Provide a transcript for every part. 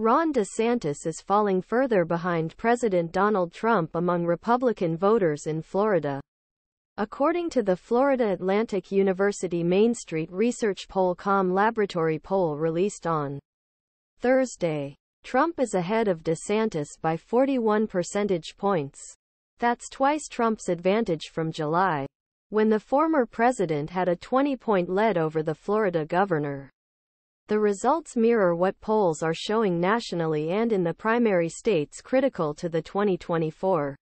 Ron DeSantis is falling further behind President Donald Trump among Republican voters in Florida. According to the Florida Atlantic University Mainstreet Research PolCom Laboratory poll released on Thursday, Trump is ahead of DeSantis by 41 percentage points. That's twice Trump's advantage from July, when the former president had a 20-point lead over the Florida governor. The results mirror what polls are showing nationally and in the primary states critical to the 2024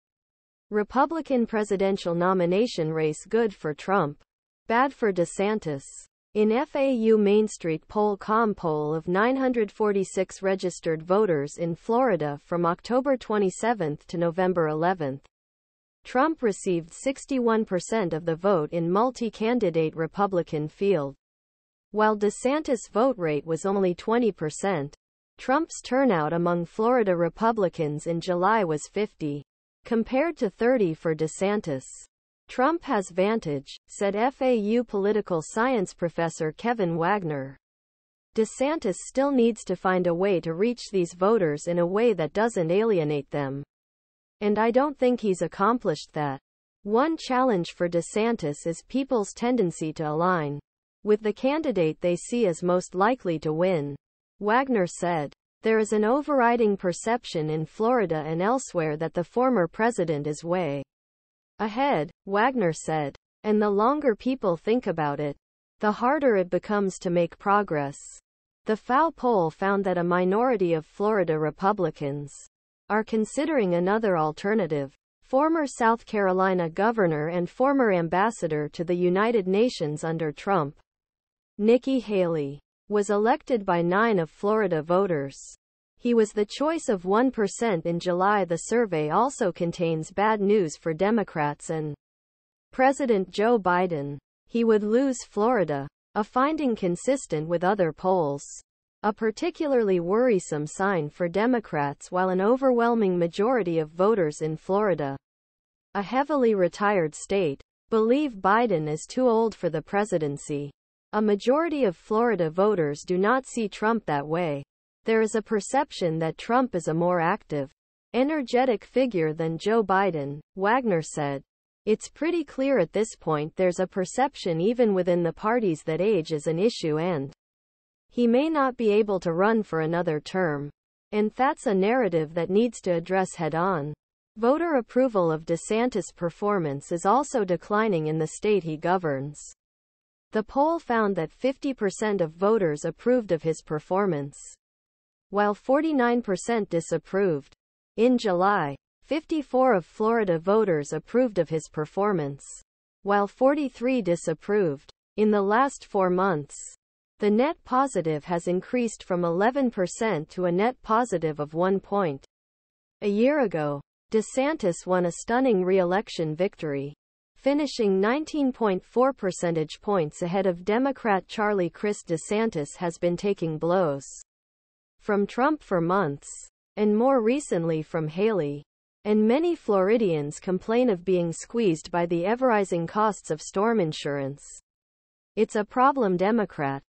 Republican presidential nomination race good for Trump, bad for DeSantis. In FAU Mainstreet PolCom poll of 946 registered voters in Florida from October 27 to November 11, Trump received 61% of the vote in multi-candidate Republican field. While DeSantis' vote rate was only 20%, Trump's turnout among Florida Republicans in July was 50 compared to 30 for DeSantis. Trump has vantage, said FAU political science professor Kevin Wagner. DeSantis still needs to find a way to reach these voters in a way that doesn't alienate them. And I don't think he's accomplished that. One challenge for DeSantis is people's tendency to align with the candidate they see as most likely to win. Wagner said. There is an overriding perception in Florida and elsewhere that the former president is way ahead, Wagner said. And the longer people think about it, the harder it becomes to make progress. The FAU poll found that a minority of Florida Republicans are considering another alternative. Former South Carolina governor and former ambassador to the United Nations under Trump, Nikki Haley, was elected by nine of Florida voters. He was the choice of 1% in July. The survey also contains bad news for Democrats and President Joe Biden. He would lose Florida, a finding consistent with other polls. A particularly worrisome sign for Democrats while an overwhelming majority of voters in Florida, a heavily retired state, believe Biden is too old for the presidency. A majority of Florida voters do not see Trump that way. There is a perception that Trump is a more active, energetic figure than Joe Biden, Wagner said. It's pretty clear at this point there's a perception even within the parties that age is an issue and he may not be able to run for another term. And that's a narrative that needs to address head on. Voter approval of DeSantis' performance is also declining in the state he governs. The poll found that 50% of voters approved of his performance, while 49% disapproved. In July, 54 of Florida voters approved of his performance, while 43 disapproved. In the last four months, the net positive has increased from 11% to a net positive of 1 point. A year ago, DeSantis won a stunning re-election victory finishing 19.4 percentage points ahead of Democrat Charlie Crist DeSantis has been taking blows from Trump for months, and more recently from Haley. And many Floridians complain of being squeezed by the ever-rising costs of storm insurance. It's a problem Democrat